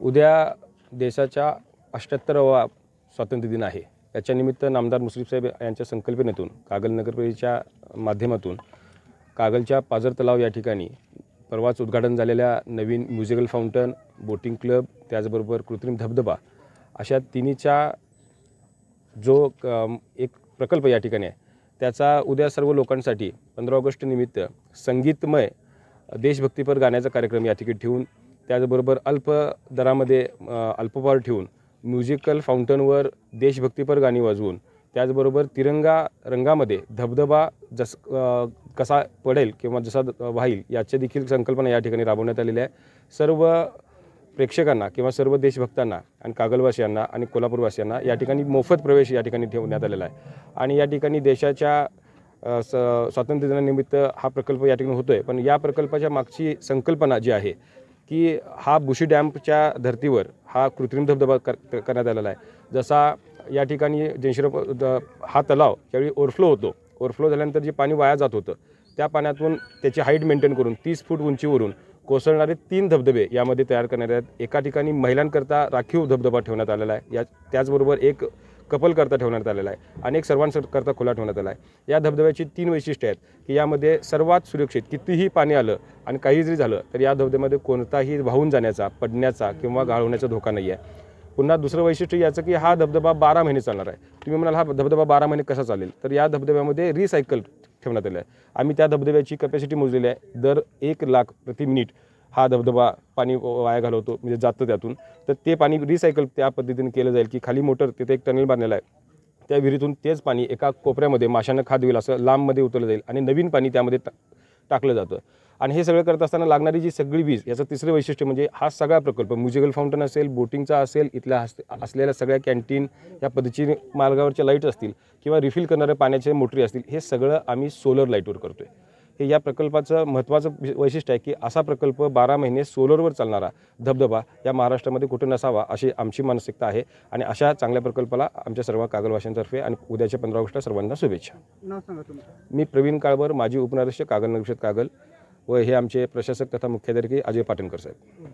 उद्या देशाच्या अठ्ठ्याहत्तरावा स्वातंत्र्य दिन आहे. याच्यानिमित्त नामदार मुश्रीफ साहेब यांच्या संकल्पनेतून कागल नगरपरिषदेच्या माध्यमातून कागलच्या पाझर तलाव या ठिकाणी परवाच उद्घाटन झालेल्या नवीन म्युझिकल फाउंटन बोटिंग क्लब त्याचबरोबर कृत्रिम धबधबा अशा तिन्हीच्या जो क- एक प्रकल्प या ठिकाणी आहे त्याचा उद्या सर्व लोकांसाठी पंधरा ऑगस्ट निमित्त संगीतमय देशभक्तीपर गाण्याचा कार्यक्रम या ठिकाणी ठेवून त्याचबरोबर अल्प दरामध्ये अल्पभार ठेवून म्युझिकल फाउंटनवर देशभक्तीपर गाणी वाजवून त्याचबरोबर तिरंगा रंगामध्ये धबधबा जस कसा पडेल किंवा जसा वाहील याची देखील संकल्पना या ठिकाणी राबवण्यात आलेली आहे. सर्व प्रेक्षकांना किंवा सर्व देशभक्तांना आणि कागलवासियांना आणि कोल्हापूरवासियांना या ठिकाणी मोफत प्रवेश या ठिकाणी ठेवण्यात आलेला आहे. आणि या ठिकाणी देशाच्या स स्वातंत्र्य दिनानिमित्त हा प्रकल्प या ठिकाणी होतो आहे पण या प्रकल्पाच्या मागची संकल्पना जी आहे की हा बुशी डॅम्पच्या धर्तीवर हा कृत्रिम धबधबा कर करण्यात आलेला आहे. जसा या ठिकाणी जयशिराप द- हा तलाव ज्यावेळी ओव्हरफ्लो होतो ओव्हरफ्लो झाल्यानंतर जे पाणी वाया जात होतं त्या पाण्यातून त्याची हाईट मेंटेन करून तीस फूट उंचीवरून कोसळणारे तीन धबधबे यामध्ये तयार करण्यात आहेत. एका ठिकाणी महिलांकरता राखीव धबधबा ठेवण्यात आलेला आहे. या त्याचबरोबर एक कपल करता ठेवण्यात आलेला आहे आणि एक सर्वांकरता खुला ठेवण्यात आला आहे. या धबधब्याची तीन वैशिष्ट्ये आहेत की यामध्ये सर्वात सुरक्षित कितीही पाणी आलं आणि काही जरी झालं तर या धबधब्यामध्ये कोणताही वाहून जाण्याचा पडण्याचा किंवा गाळ होण्याचा धोका नाही आहे पुन्हा दुसरं वैशिष्ट्य याचं की हा धबधबा बारा महिने चालणार आहे. तुम्ही म्हणाल हा धबधबा बारा महिने कसा चालेल? तर या धबधब्यामध्ये रिसायकल ठेवण्यात आलं आहे. आम्ही त्या धबधब्याची कपॅसिटी मोजलेली आहे. दर एक लाख प्रति मिनिट हा धबधबा पाणी वाया घालवतो म्हणजे जातं त्यातून. तर ते पाणी रिसायकल त्या पद्धतीने केलं जाईल की खाली मोटर तिथे एक टनेल बांधलेला आहे. त्या विहिरीतून तेच पाणी एका कोपऱ्यामध्ये माशांना खाद होईल असं लांबमध्ये उतरलं जाईल आणि नवीन पाणी त्यामध्ये टा टाकलं जातं. आणि हे सगळं करत असताना लागणारी जी सगळी वीज याचं तिसरं वैशिष्ट्य म्हणजे हा सगळा प्रकल्प म्युझिकल फाउंटन असेल बोटिंगचा असेल इथल्या हस असलेल्या सगळ्या कॅन्टीन या पद्धतीची मार्गावरच्या लाइट असतील किंवा रिफिल करणाऱ्या पाण्याचे मोटरी असतील हे सगळं आम्ही सोलर लाईटवर करतो आहे हे या प्रकल्पाचं महत्त्वाचं वैशिष्ट्य आहे की असा प्रकल्प बारा महिने सोलरवर चालणारा धबधबा या महाराष्ट्रामध्ये कुठं नसावा अशी आमची मानसिकता आहे. आणि अशा चांगल्या प्रकल्पाला आमच्या सर्व कागलवाशांतर्फे आणि उद्याच्या पंधरा ऑगस्टला सर्वांना शुभेच्छा. मी प्रवीण काळबर माजी उपनिरीक्षक कागल नगरक्षेत्र कागल व हे आमचे प्रशासक तथा मुख्याधिकारी अजय पाटणकर साहेब.